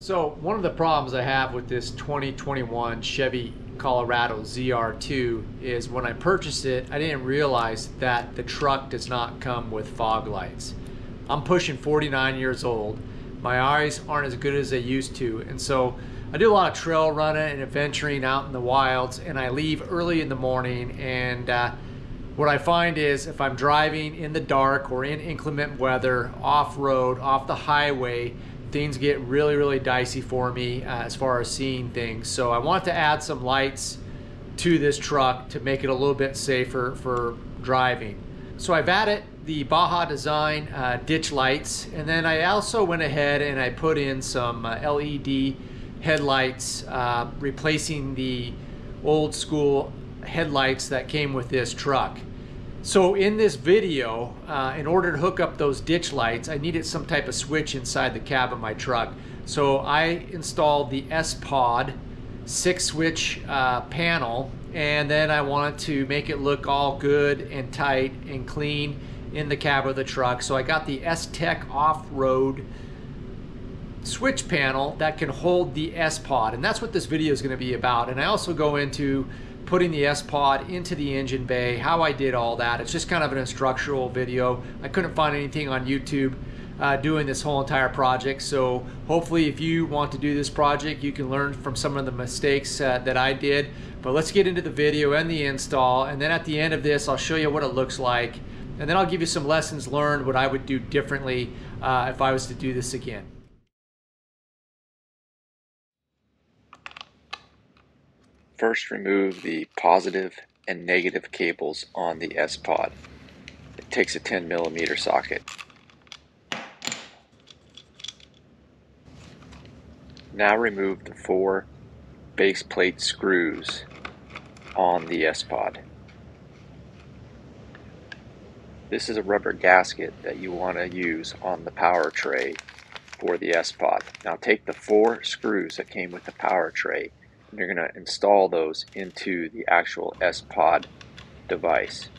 So one of the problems I have with this 2021 Chevy Colorado ZR2 is when I purchased it, I didn't realize that the truck does not come with fog lights. I'm pushing 49 years old. My eyes aren't as good as they used to, and so I do a lot of trail running and adventuring out in the wilds, and I leave early in the morning. And uh, what I find is if I'm driving in the dark or in inclement weather, off road, off the highway, things get really, really dicey for me uh, as far as seeing things. So I want to add some lights to this truck to make it a little bit safer for driving. So I've added the Baja Design uh, ditch lights and then I also went ahead and I put in some uh, LED headlights uh, replacing the old school headlights that came with this truck. So in this video, uh, in order to hook up those ditch lights, I needed some type of switch inside the cab of my truck. So I installed the S-Pod six switch uh, panel and then I wanted to make it look all good and tight and clean in the cab of the truck. So I got the S-Tech off-road switch panel that can hold the S-Pod and that's what this video is going to be about. And I also go into putting the S-Pod into the engine bay, how I did all that. It's just kind of an instructional video. I couldn't find anything on YouTube uh, doing this whole entire project. So hopefully if you want to do this project, you can learn from some of the mistakes uh, that I did. But let's get into the video and the install. And then at the end of this, I'll show you what it looks like. And then I'll give you some lessons learned, what I would do differently uh, if I was to do this again. First remove the positive and negative cables on the S-Pod. It takes a 10 millimeter socket. Now remove the four base plate screws on the S-Pod. This is a rubber gasket that you want to use on the power tray for the S-Pod. Now take the four screws that came with the power tray you're going to install those into the actual S-Pod device.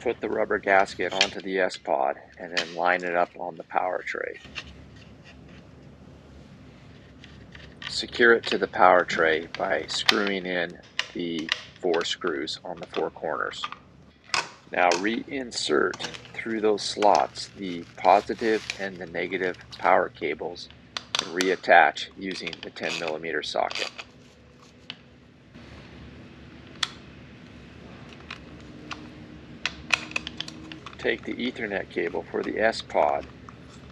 Put the rubber gasket onto the S-Pod and then line it up on the power tray. Secure it to the power tray by screwing in the four screws on the four corners. Now reinsert through those slots the positive and the negative power cables and reattach using the 10 millimeter socket. Take the Ethernet cable for the S-Pod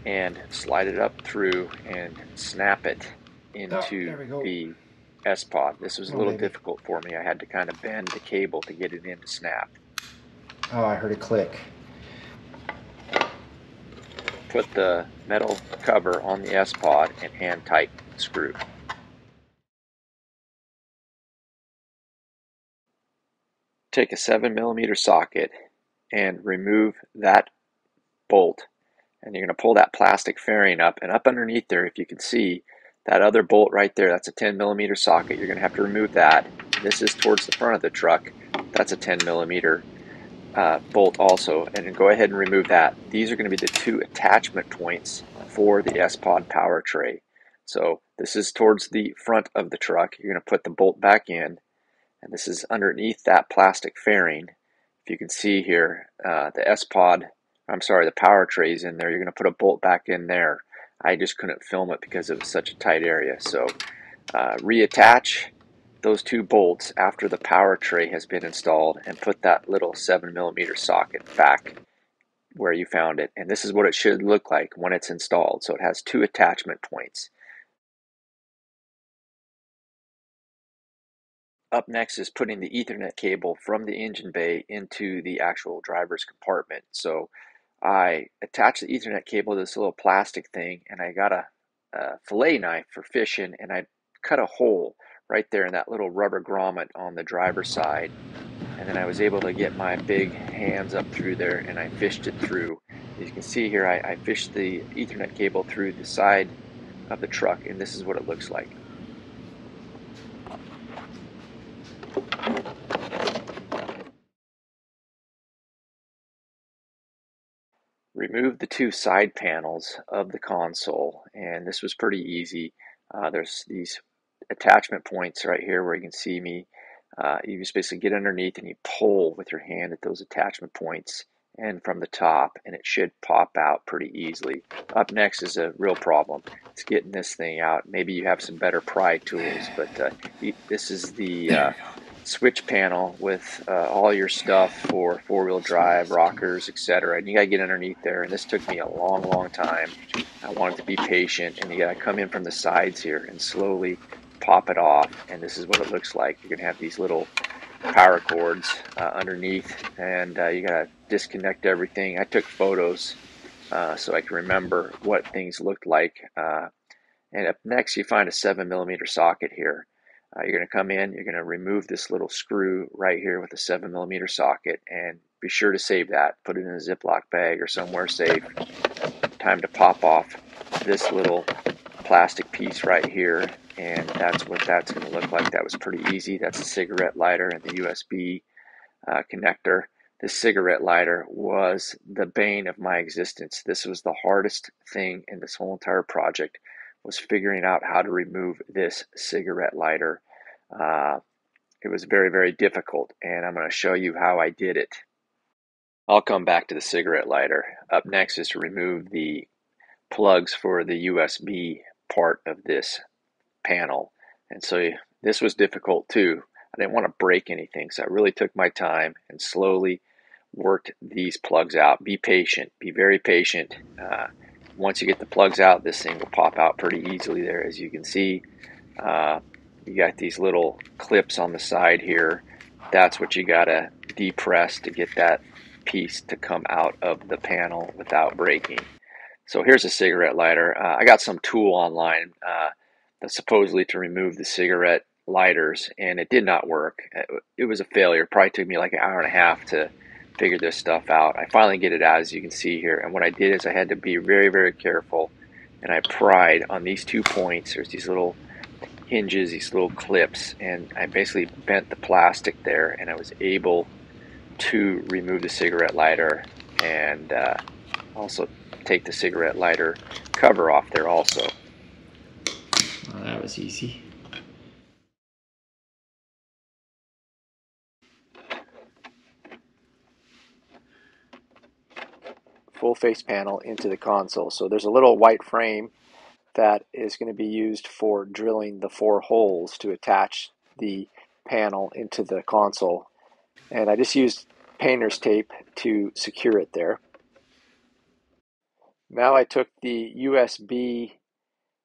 and slide it up through and snap it into oh, the S-Pod. This was a little difficult for me. I had to kind of bend the cable to get it in to snap. Oh, I heard a click. Put the metal cover on the S-Pod and hand tighten the screw. Take a 7 millimeter socket and remove that bolt and you're going to pull that plastic fairing up and up underneath there if you can see that other bolt right there that's a 10 millimeter socket you're going to have to remove that this is towards the front of the truck that's a 10 millimeter uh, bolt also and go ahead and remove that. These are going to be the two attachment points for the S-Pod power tray. So this is towards the front of the truck. You're going to put the bolt back in and this is underneath that plastic fairing. If you can see here, uh, the S-Pod, I'm sorry, the power tray is in there. You're going to put a bolt back in there. I just couldn't film it because it was such a tight area. So uh, reattach those two bolts after the power tray has been installed and put that little 7 millimeter socket back where you found it. And this is what it should look like when it's installed. So it has two attachment points. Up next is putting the Ethernet cable from the engine bay into the actual driver's compartment. So I attached the Ethernet cable to this little plastic thing and I got a, a fillet knife for fishing and I cut a hole right there in that little rubber grommet on the driver's side. And then I was able to get my big hands up through there and I fished it through. As you can see here, I, I fished the Ethernet cable through the side of the truck, and this is what it looks like. Remove the two side panels of the console, and this was pretty easy. Uh, there's these attachment points right here where you can see me. Uh, you just basically get underneath and you pull with your hand at those attachment points and from the top, and it should pop out pretty easily. Up next is a real problem. It's getting this thing out. Maybe you have some better pry tools, but uh, this is the uh, switch panel with uh, all your stuff for four-wheel drive, rockers, etc. And you gotta get underneath there. And this took me a long, long time. I wanted to be patient, and you gotta come in from the sides here and slowly pop it off. And this is what it looks like. You're gonna have these little power cords uh, underneath, and uh, you gotta disconnect everything. I took photos uh, so I can remember what things looked like. Uh, and up next, you find a seven millimeter socket here. Uh, you're going to come in, you're going to remove this little screw right here with a 7 millimeter socket and be sure to save that. Put it in a Ziploc bag or somewhere safe. Time to pop off this little plastic piece right here and that's what that's going to look like. That was pretty easy. That's a cigarette lighter and the USB uh, connector. The cigarette lighter was the bane of my existence. This was the hardest thing in this whole entire project was figuring out how to remove this cigarette lighter. Uh, it was very, very difficult, and I'm going to show you how I did it. I'll come back to the cigarette lighter. Up next is to remove the plugs for the USB part of this panel. And so this was difficult too. I didn't want to break anything, so I really took my time and slowly worked these plugs out. Be patient, be very patient. Uh, once you get the plugs out, this thing will pop out pretty easily there, as you can see. Uh, you got these little clips on the side here. That's what you gotta depress to get that piece to come out of the panel without breaking. So here's a cigarette lighter. Uh, I got some tool online uh, supposedly to remove the cigarette lighters, and it did not work. It was a failure. It probably took me like an hour and a half to figure this stuff out. I finally get it out as you can see here. And what I did is I had to be very, very careful and I pried on these two points. There's these little hinges, these little clips, and I basically bent the plastic there and I was able to remove the cigarette lighter and uh, also take the cigarette lighter cover off there also. Was easy. full face panel into the console. So there's a little white frame that is going to be used for drilling the four holes to attach the panel into the console. And I just used painter's tape to secure it there. Now I took the USB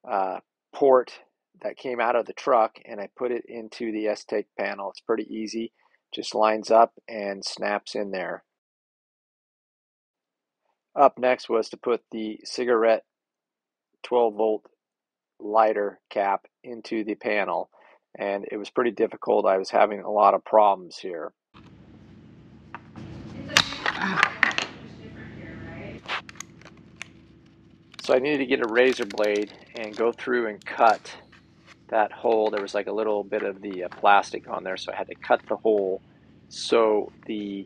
uh, port that came out of the truck and I put it into the S-Take panel. It's pretty easy, just lines up and snaps in there. Up next was to put the cigarette 12 volt lighter cap into the panel and it was pretty difficult. I was having a lot of problems here. So I needed to get a razor blade and go through and cut that hole. There was like a little bit of the uh, plastic on there, so I had to cut the hole so the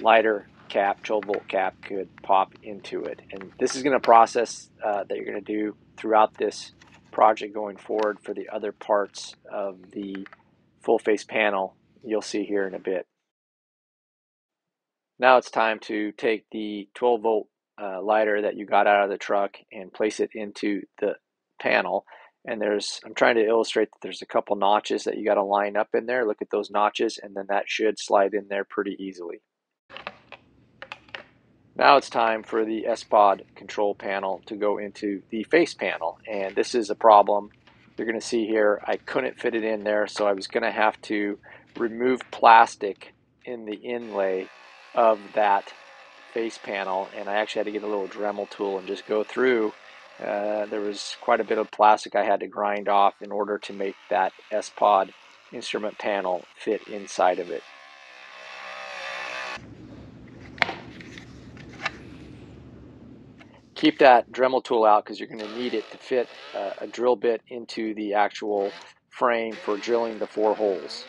lighter cap, 12 volt cap could pop into it. And this is going to process uh, that you're going to do throughout this project going forward for the other parts of the full face panel you'll see here in a bit. Now it's time to take the 12 volt uh, lighter that you got out of the truck and place it into the panel. And there's, I'm trying to illustrate that there's a couple notches that you got to line up in there. Look at those notches, and then that should slide in there pretty easily. Now it's time for the S-Pod control panel to go into the face panel. And this is a problem you're going to see here. I couldn't fit it in there, so I was going to have to remove plastic in the inlay of that face panel. And I actually had to get a little Dremel tool and just go through. Uh, there was quite a bit of plastic I had to grind off in order to make that S-Pod instrument panel fit inside of it. keep that Dremel tool out because you're going to need it to fit uh, a drill bit into the actual frame for drilling the four holes.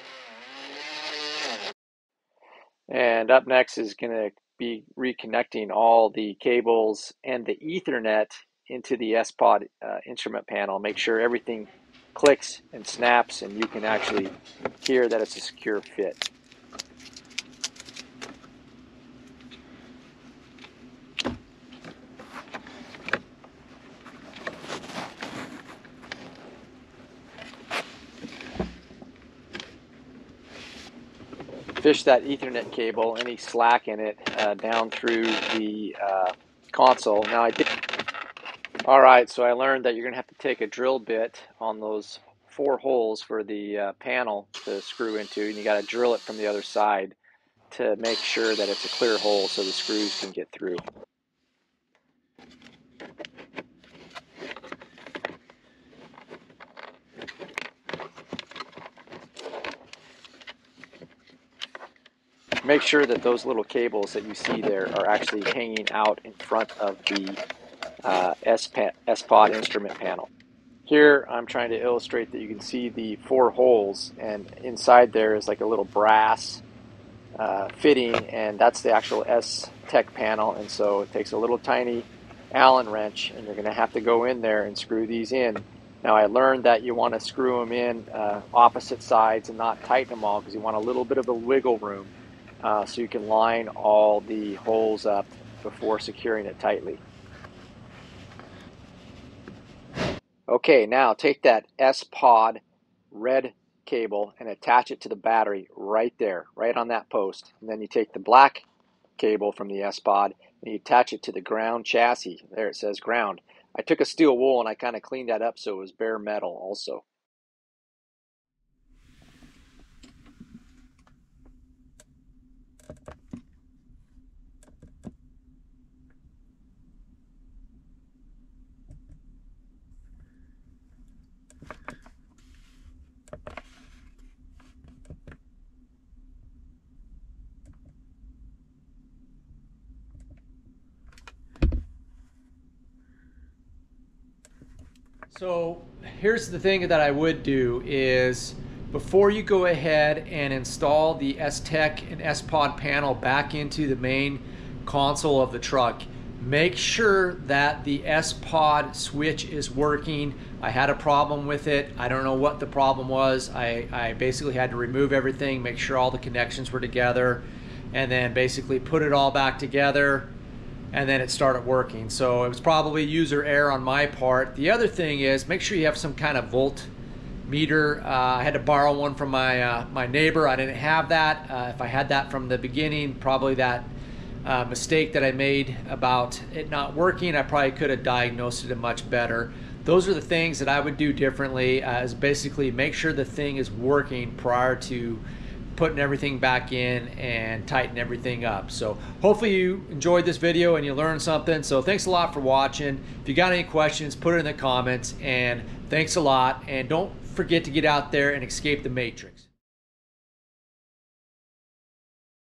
And up next is going to be reconnecting all the cables and the Ethernet into the S-Pod uh, instrument panel. Make sure everything clicks and snaps and you can actually hear that it's a secure fit. fish that Ethernet cable, any slack in it, uh, down through the uh, console. Now I did. All right, so I learned that you're going to have to take a drill bit on those four holes for the uh, panel to screw into, and you got to drill it from the other side to make sure that it's a clear hole so the screws can get through. make sure that those little cables that you see there are actually hanging out in front of the uh, S-Pod instrument panel. Here I'm trying to illustrate that you can see the four holes and inside there is like a little brass uh, fitting and that's the actual S-Tech panel and so it takes a little tiny Allen wrench and you're going to have to go in there and screw these in. Now I learned that you want to screw them in uh, opposite sides and not tighten them all because you want a little bit of a wiggle room uh, so you can line all the holes up before securing it tightly. Okay, now take that S-Pod red cable and attach it to the battery right there, right on that post. And then you take the black cable from the S-Pod and you attach it to the ground chassis. There it says ground. I took a steel wool and I kind of cleaned that up so it was bare metal also. So here's the thing that I would do is before you go ahead and install the S-Tech and S-Pod panel back into the main console of the truck, make sure that the S-Pod switch is working. I had a problem with it. I don't know what the problem was. I, I basically had to remove everything, make sure all the connections were together, and then basically put it all back together and then it started working. So it was probably user error on my part. The other thing is make sure you have some kind of volt meter. Uh, I had to borrow one from my uh, my neighbor. I didn't have that. Uh, if I had that from the beginning, probably that uh, mistake that I made about it not working, I probably could have diagnosed it much better. Those are the things that I would do differently. Uh, is basically make sure the thing is working prior to putting everything back in and tighten everything up. So hopefully you enjoyed this video and you learned something. So thanks a lot for watching. If you got any questions, put it in the comments and thanks a lot. And don't forget to get out there and escape the matrix.